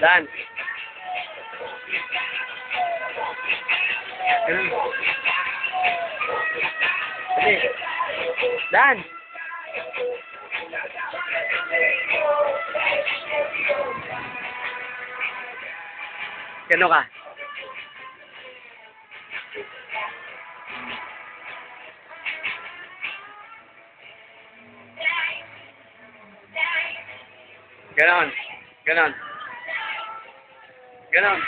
Dan. Dan. Gano ka? Ganon. Ganon. Ganon.